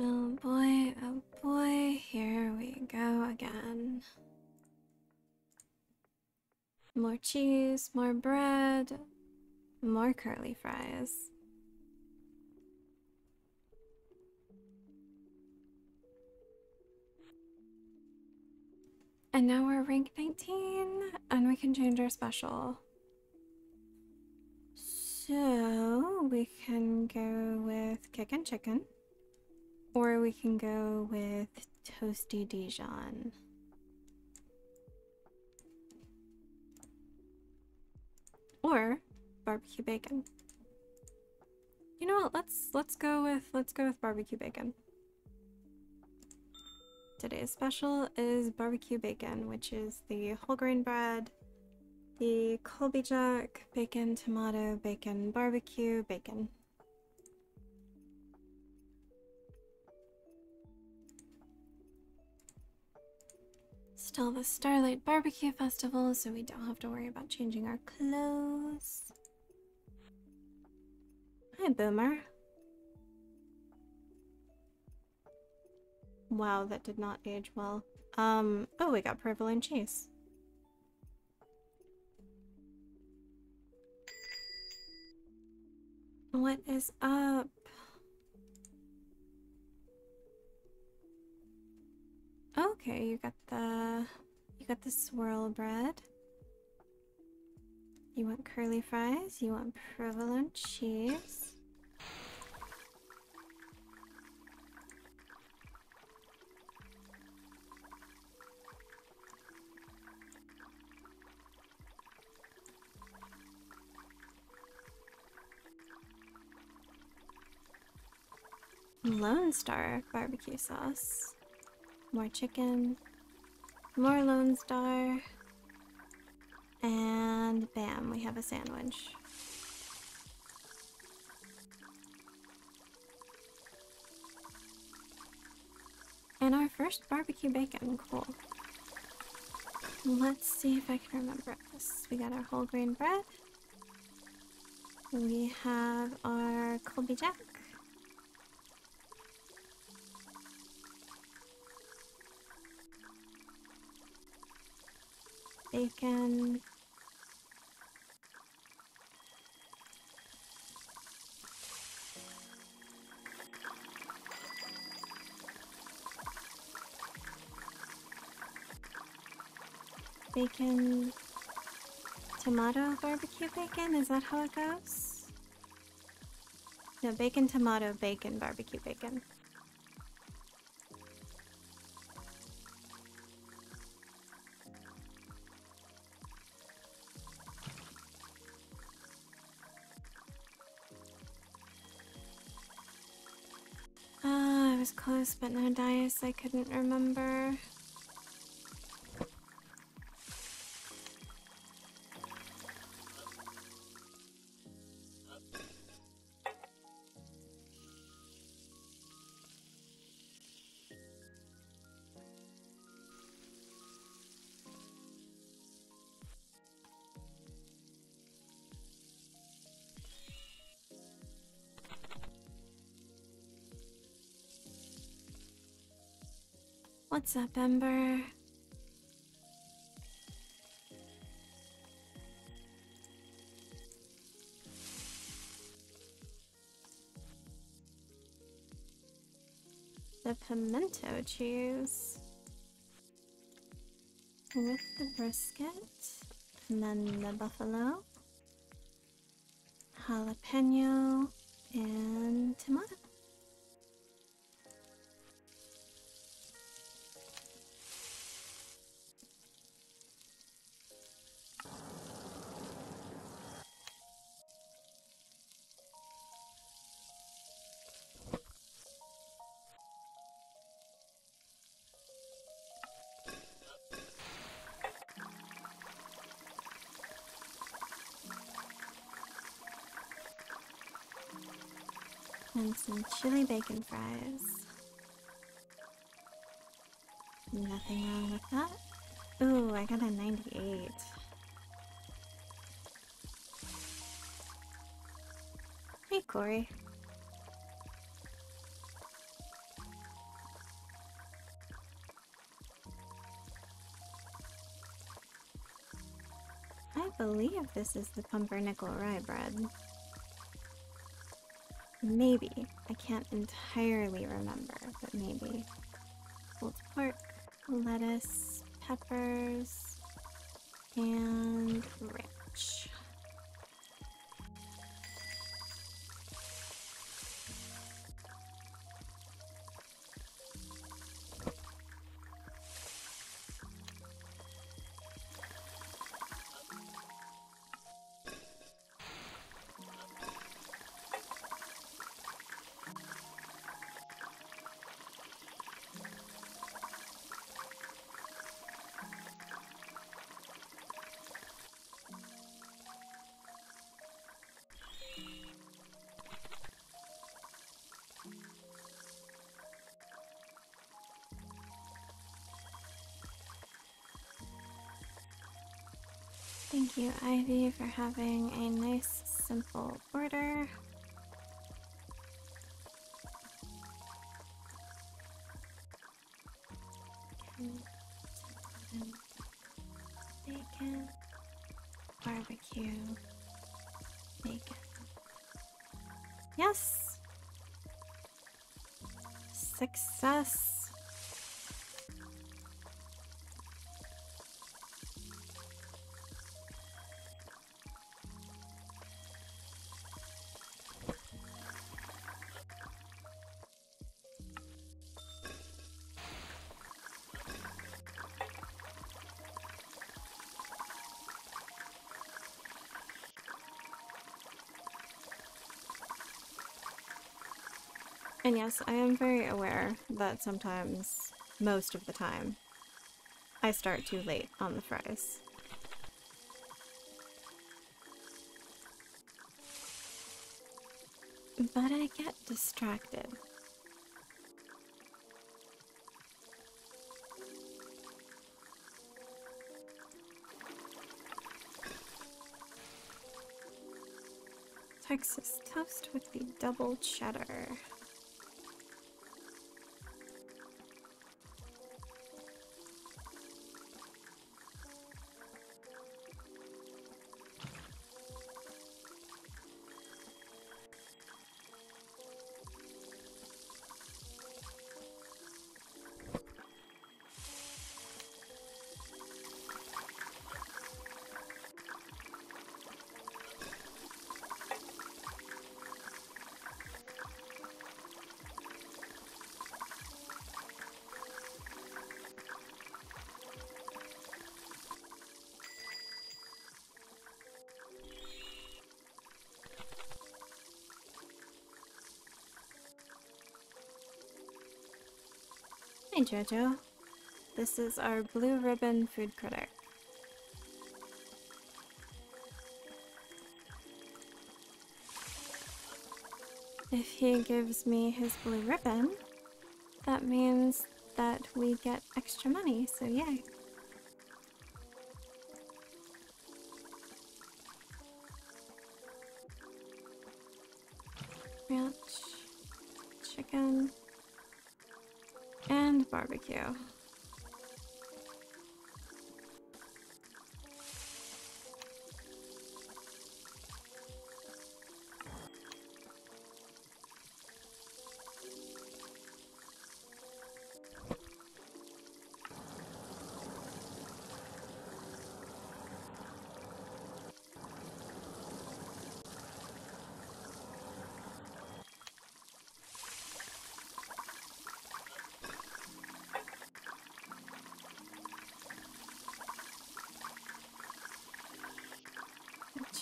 Oh boy, oh boy, here we go again. More cheese, more bread, more curly fries. And now we're rank 19 and we can change our special. So we can go with kick and chicken or we can go with toasty Dijon. Or barbecue bacon. You know what? Let's let's go with let's go with barbecue bacon. Today's special is barbecue bacon, which is the whole grain bread, the Colby Jack, bacon, tomato, bacon, barbecue, bacon. Still the Starlight Barbecue Festival, so we don't have to worry about changing our clothes. Hi, Boomer. Wow, that did not age well. Um, oh, we got provolone cheese. What is up? Okay, you got the you got the swirl bread. You want curly fries, you want provolone cheese. Lone Star barbecue sauce. More chicken. More Lone Star. And bam, we have a sandwich. And our first barbecue bacon, cool. Let's see if I can remember this. We got our whole grain bread. We have our Colby Jack. Bacon. Bacon. Tomato barbecue bacon? Is that how it goes? No, bacon, tomato, bacon, barbecue bacon. Was close, but no dice. I couldn't remember. What's up, Ember? The pimento cheese with the brisket and then the buffalo, jalapeno, and tomato. and some chili bacon fries. Nothing wrong with that. Ooh, I got a 98. Hey, Corey. I believe this is the pumpernickel rye bread. Maybe. I can't entirely remember, but maybe. Pulled pork, lettuce, peppers, and ranch. Thank you, Ivy, for having a nice, simple order. Bacon, barbecue, bacon. Yes! Success! And yes, I am very aware that sometimes, most of the time, I start too late on the fries. But I get distracted. Texas toast with the double cheddar. Jojo. This is our blue ribbon food critic. If he gives me his blue ribbon, that means that we get extra money, so yay. And barbecue.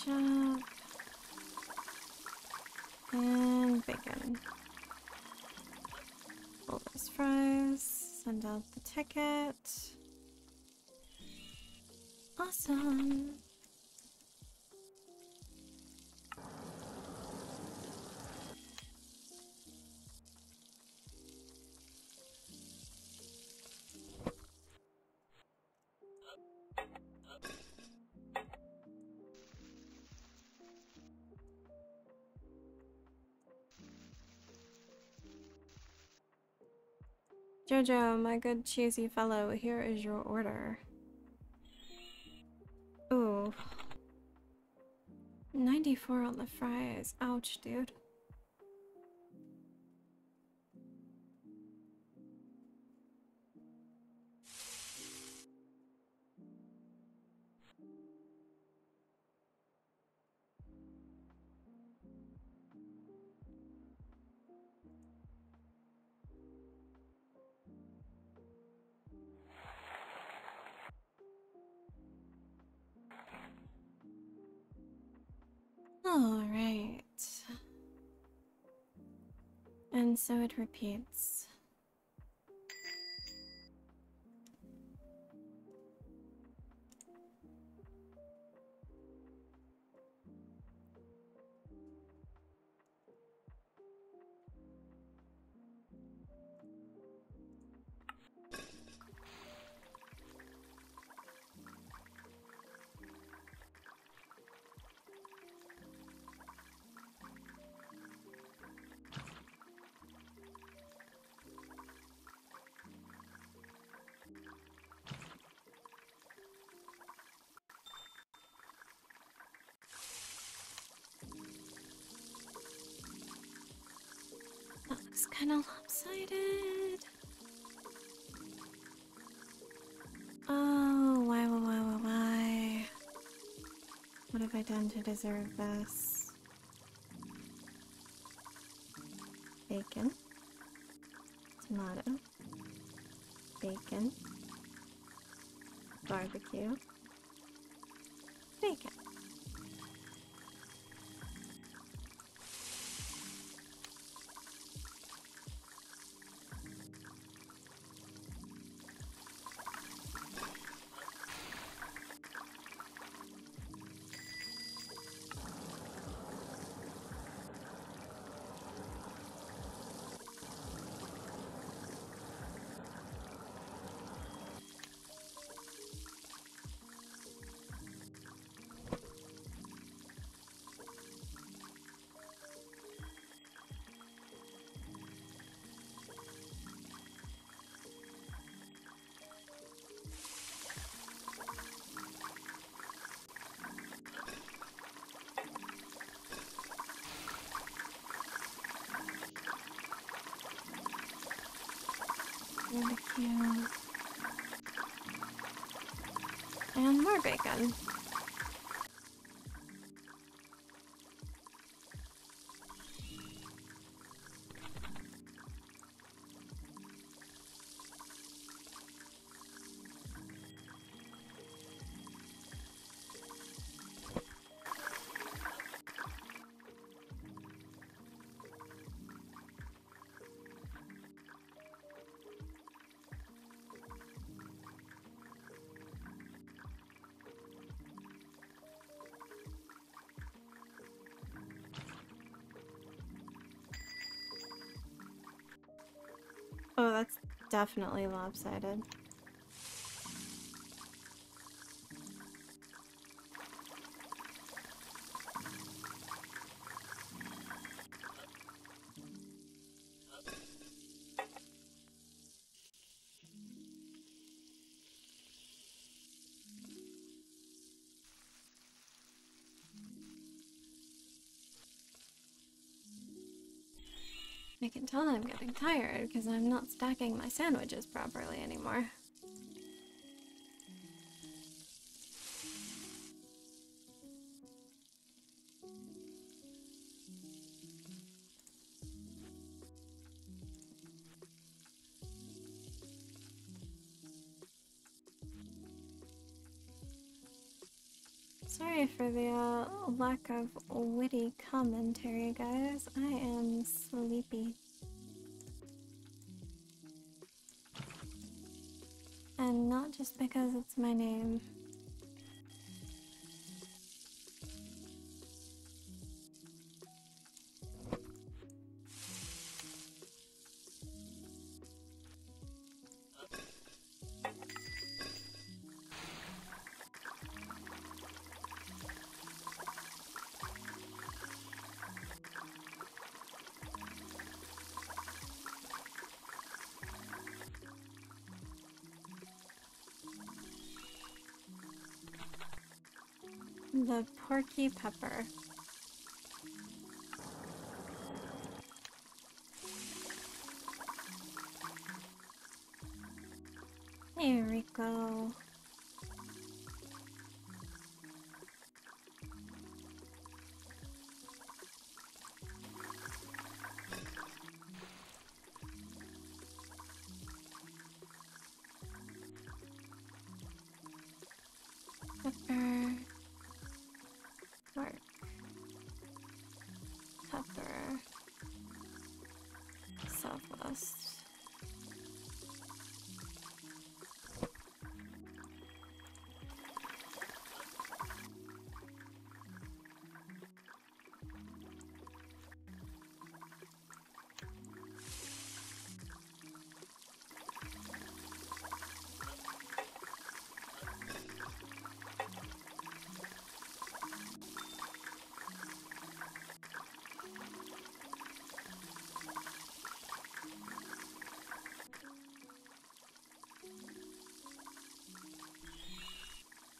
Ketchup. And bacon. Pull those fries. Send out the ticket. Awesome. Jojo, my good cheesy fellow, here is your order. Ooh. 94 on the fries. Ouch, dude. All right. And so it repeats. Looks kind of lopsided. Oh, why, why, why, why, why? What have I done to deserve this? Bacon, tomato, bacon, barbecue, bacon. And more bacon. Oh, that's definitely lopsided. I can tell I'm getting tired because I'm not stacking my sandwiches properly anymore. Sorry for the uh, lack of witty commentary, guys. I am sleepy. And not just because it's my name. The porky pepper.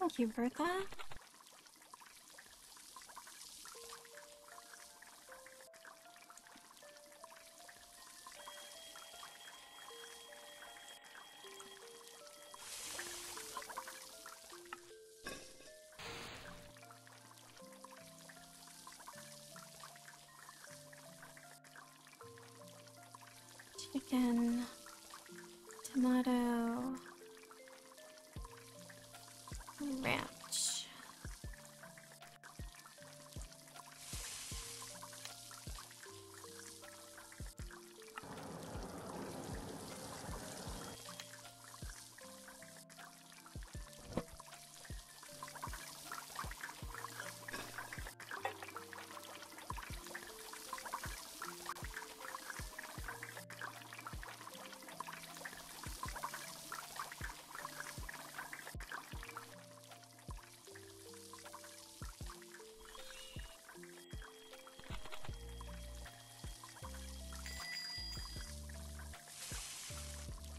Thank you, Bertha.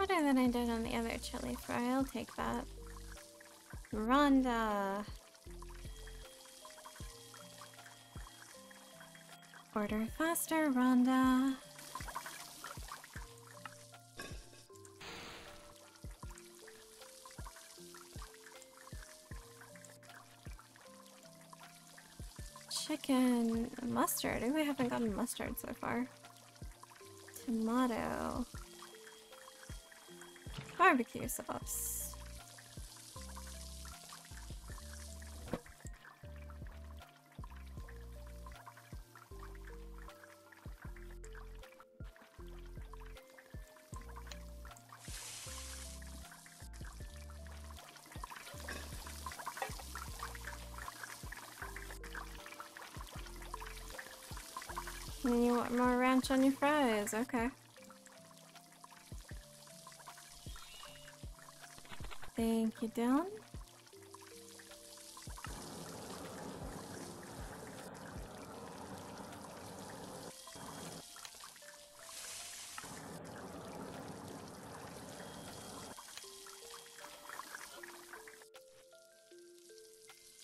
Better than I did on the other chili fry. I'll take that. Rhonda. Order faster, Rhonda. Chicken mustard. We haven't gotten mustard so far. Tomato. Barbecue sauce. And you want more ranch on your fries, okay. Thank you, Dylan.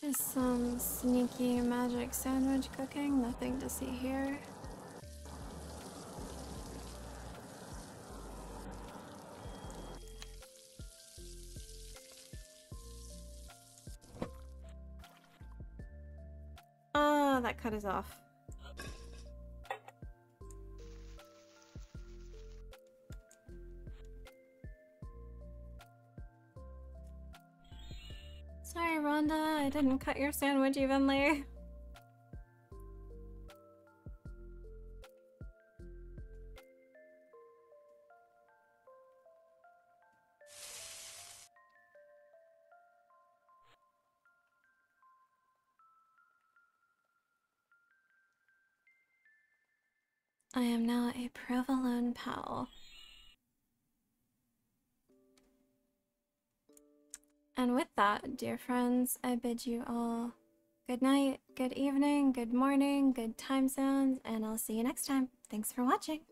Just some sneaky magic sandwich cooking, nothing to see here. Off. Sorry, Rhonda, I didn't cut your sandwich evenly. I am now a provolone pal. And with that, dear friends, I bid you all good night, good evening, good morning, good time zones, and I'll see you next time. Thanks for watching.